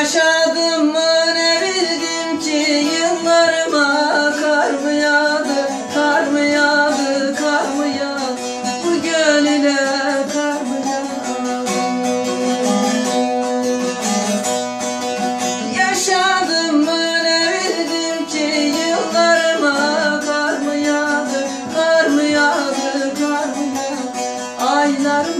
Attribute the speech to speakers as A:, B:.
A: Yaşadım mı ne bildim ki yıllarıma Kar mı yağdı, kar mı yağdı, kar mı yağdı? Bu gönüle kar mı yağdı? Yaşadım mı ne bildim ki yıllarıma Kar mı yağdı, kar mı yağdı, kar mı yağdı? Aylarım